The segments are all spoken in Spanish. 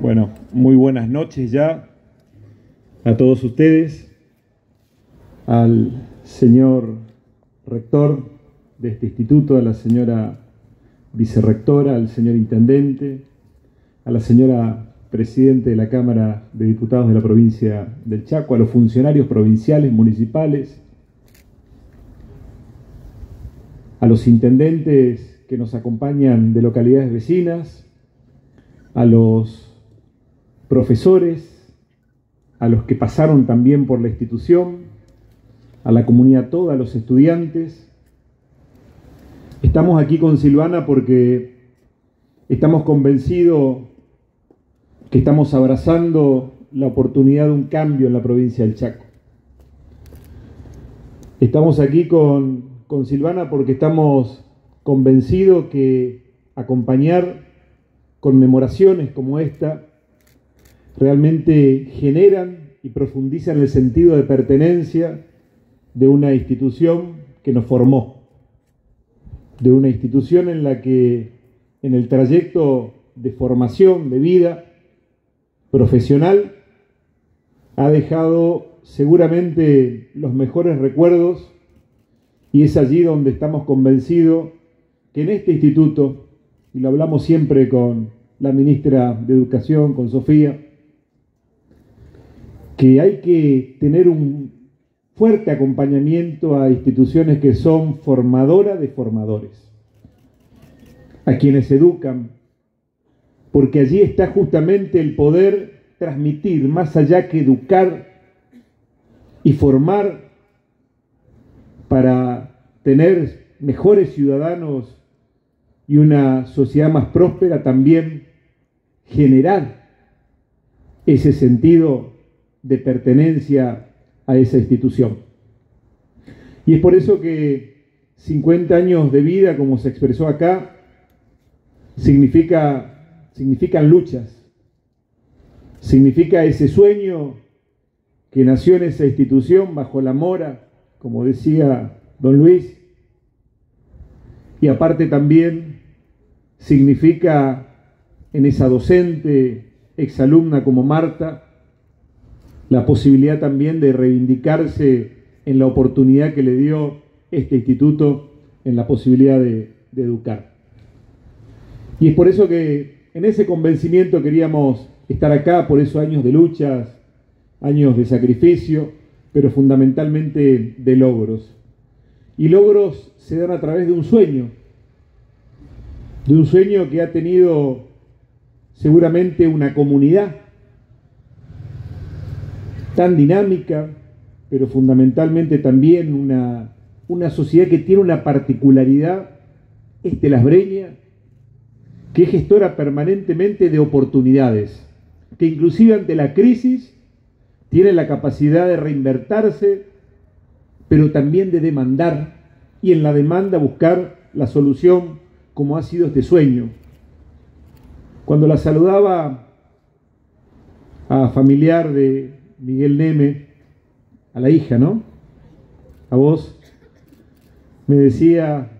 Bueno, muy buenas noches ya a todos ustedes, al señor rector de este instituto, a la señora vicerrectora, al señor intendente, a la señora presidente de la Cámara de Diputados de la provincia del Chaco, a los funcionarios provinciales, municipales, a los intendentes que nos acompañan de localidades vecinas, a los profesores, a los que pasaron también por la institución, a la comunidad toda, a los estudiantes. Estamos aquí con Silvana porque estamos convencidos que estamos abrazando la oportunidad de un cambio en la provincia del Chaco. Estamos aquí con, con Silvana porque estamos convencidos que acompañar conmemoraciones como esta realmente generan y profundizan el sentido de pertenencia de una institución que nos formó, de una institución en la que en el trayecto de formación, de vida profesional, ha dejado seguramente los mejores recuerdos y es allí donde estamos convencidos que en este instituto, y lo hablamos siempre con la ministra de Educación, con Sofía, que hay que tener un fuerte acompañamiento a instituciones que son formadoras de formadores, a quienes educan, porque allí está justamente el poder transmitir, más allá que educar y formar para tener mejores ciudadanos y una sociedad más próspera, también generar ese sentido de pertenencia a esa institución. Y es por eso que 50 años de vida, como se expresó acá, significa, significan luchas, significa ese sueño que nació en esa institución bajo la mora, como decía don Luis, y aparte también significa en esa docente, exalumna como Marta, la posibilidad también de reivindicarse en la oportunidad que le dio este instituto en la posibilidad de, educar. Y es por eso que en ese convencimiento queríamos estar acá, por esos años de luchas, años de sacrificio, pero fundamentalmente de logros. Y logros se dan a través de un sueño, de un sueño que ha tenido seguramente una comunidad tan dinámica, pero fundamentalmente también una, una sociedad que tiene una particularidad, este Las Breñas, que es gestora permanentemente de oportunidades, que inclusive ante la crisis tiene la capacidad de reinvertirse, pero también de demandar y en la demanda buscar la solución como ha sido este sueño. Cuando la saludaba a familiar de, Miguel Neme, a la hija, ¿no? A vos, me decía,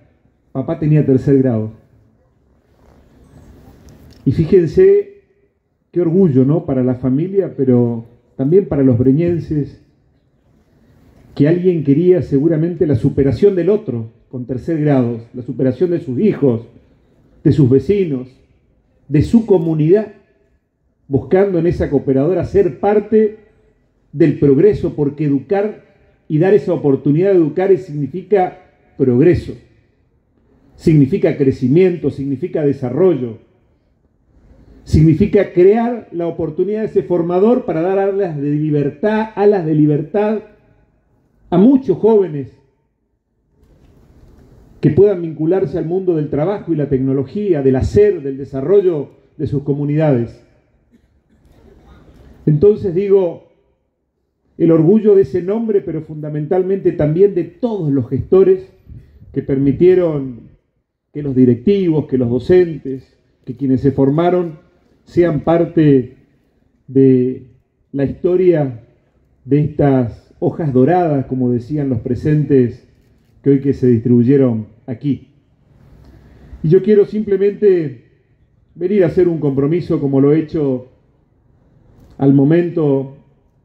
papá tenía tercer grado. Y fíjense qué orgullo, ¿no? Para la familia, pero también para los breñenses, que alguien quería seguramente la superación del otro con tercer grado, la superación de sus hijos, de sus vecinos, de su comunidad, buscando en esa cooperadora ser parte del progreso, porque educar y dar esa oportunidad de educar significa progreso, significa crecimiento, significa desarrollo, significa crear la oportunidad de ese formador para dar alas de libertad, alas de libertad a muchos jóvenes que puedan vincularse al mundo del trabajo y la tecnología, del hacer, del desarrollo de sus comunidades. Entonces digo, el orgullo de ese nombre, pero fundamentalmente también de todos los gestores que permitieron que los directivos, que los docentes, que quienes se formaron sean parte de la historia de estas hojas doradas, como decían los presentes que hoy que se distribuyeron aquí. Y yo quiero simplemente venir a hacer un compromiso como lo he hecho al momento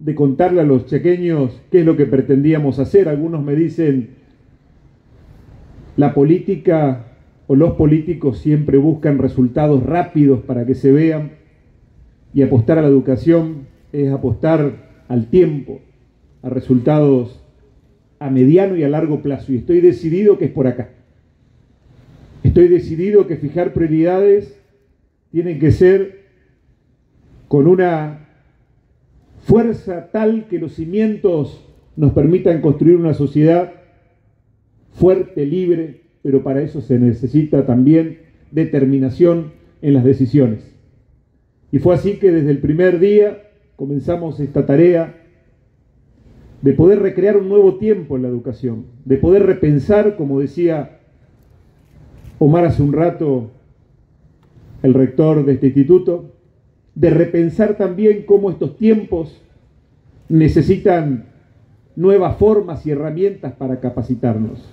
de contarle a los chequeños qué es lo que pretendíamos hacer. Algunos me dicen, la política o los políticos siempre buscan resultados rápidos para que se vean y apostar a la educación es apostar al tiempo, a resultados a mediano y a largo plazo. Y estoy decidido que es por acá. Estoy decidido que fijar prioridades tienen que ser con una fuerza tal que los cimientos nos permitan construir una sociedad fuerte, libre, pero para eso se necesita también determinación en las decisiones. Y fue así que desde el primer día comenzamos esta tarea de poder recrear un nuevo tiempo en la educación, de poder repensar, como decía Omar hace un rato, el rector de este instituto, de repensar también cómo estos tiempos necesitan nuevas formas y herramientas para capacitarnos,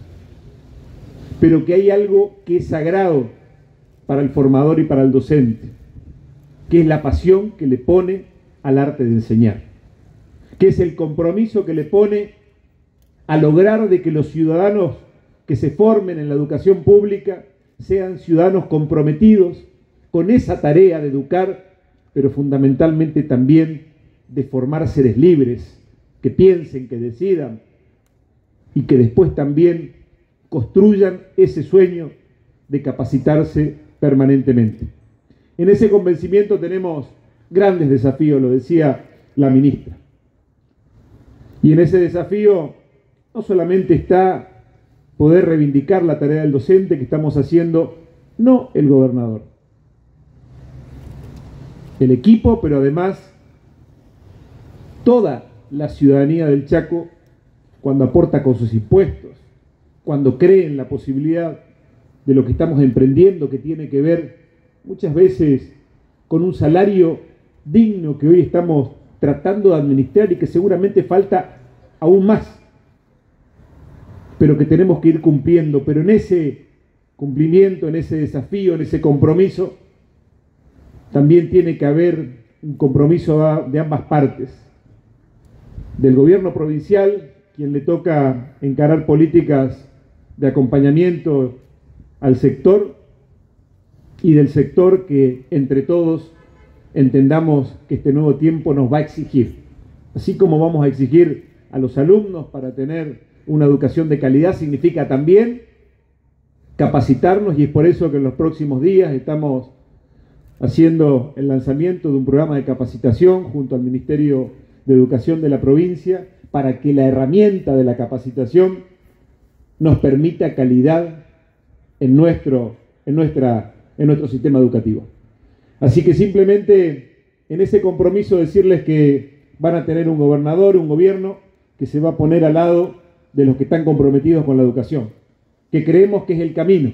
pero que hay algo que es sagrado para el formador y para el docente, que es la pasión que le pone al arte de enseñar, que es el compromiso que le pone a lograr de que los ciudadanos que se formen en la educación pública sean ciudadanos comprometidos con esa tarea de educar, pero fundamentalmente también de formar seres libres, que piensen, que decidan y que después también construyan ese sueño de capacitarse permanentemente. En ese convencimiento tenemos grandes desafíos, lo decía la ministra. Y en ese desafío no solamente está poder reivindicar la tarea del docente que estamos haciendo, no el gobernador, el equipo, pero además toda la ciudadanía del Chaco cuando aporta con sus impuestos, cuando cree en la posibilidad de lo que estamos emprendiendo, que tiene que ver muchas veces con un salario digno que hoy estamos tratando de administrar y que seguramente falta aún más pero que tenemos que ir cumpliendo. Pero en ese cumplimiento, en ese desafío, en ese compromiso, también tiene que haber un compromiso de ambas partes. Del gobierno provincial, quien le toca encarar políticas de acompañamiento al sector, y del sector que entre todos entendamos que este nuevo tiempo nos va a exigir. Así como vamos a exigir a los alumnos para tener una educación de calidad significa también capacitarnos y es por eso que en los próximos días estamos haciendo el lanzamiento de un programa de capacitación junto al Ministerio de Educación de la provincia para que la herramienta de la capacitación nos permita calidad en nuestro, en nuestra, en nuestro sistema educativo. Así que simplemente en ese compromiso decirles que van a tener un gobernador, un gobierno que se va a poner al lado de los que están comprometidos con la educación, que creemos que es el camino,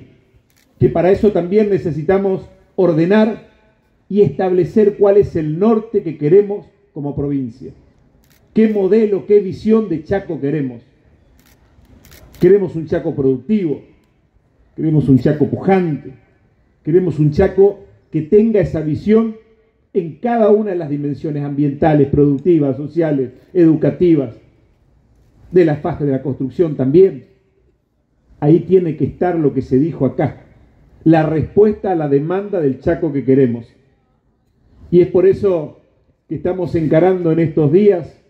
que para eso también necesitamos ordenar y establecer cuál es el norte que queremos como provincia. ¿Qué modelo, qué visión de Chaco queremos? Queremos un Chaco productivo, queremos un Chaco pujante, queremos un Chaco que tenga esa visión en cada una de las dimensiones ambientales, productivas, sociales, educativas, de la fase de la construcción también. Ahí tiene que estar lo que se dijo acá, la respuesta a la demanda del Chaco que queremos. Y es por eso que estamos encarando en estos días,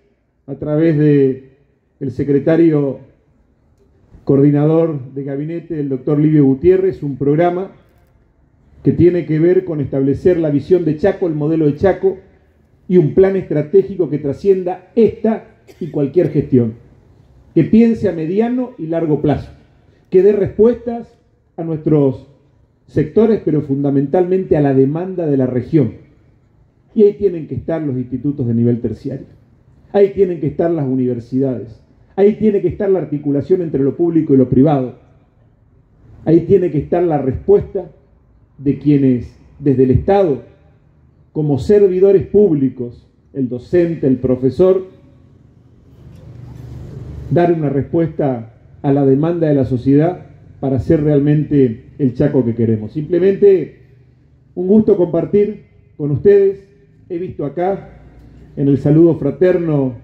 a través de el secretario coordinador de gabinete, el doctor Livio Gutiérrez, un programa que tiene que ver con establecer la visión de Chaco, el modelo de Chaco, y un plan estratégico que trascienda esta y cualquier gestión que piense a mediano y largo plazo, que dé respuestas a nuestros sectores, pero fundamentalmente a la demanda de la región. Y ahí tienen que estar los institutos de nivel terciario, ahí tienen que estar las universidades, ahí tiene que estar la articulación entre lo público y lo privado, ahí tiene que estar la respuesta de quienes desde el Estado, como servidores públicos, el docente, el profesor, dar una respuesta a la demanda de la sociedad para ser realmente el Chaco que queremos. Simplemente un gusto compartir con ustedes. He visto acá en el saludo fraterno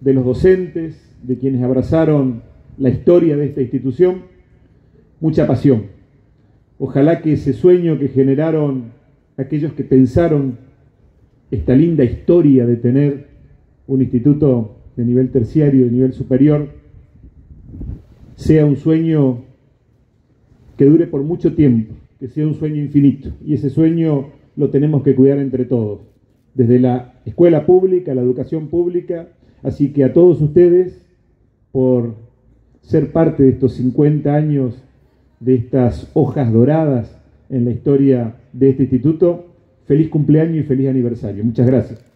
de los docentes, de quienes abrazaron la historia de esta institución, mucha pasión. Ojalá que ese sueño que generaron aquellos que pensaron esta linda historia de tener un instituto de nivel terciario, de nivel superior, sea un sueño que dure por mucho tiempo, que sea un sueño infinito. Y ese sueño lo tenemos que cuidar entre todos, desde la escuela pública, la educación pública. Así que a todos ustedes, por ser parte de estos 50 años, de estas hojas doradas en la historia de este instituto, feliz cumpleaños y feliz aniversario. Muchas gracias.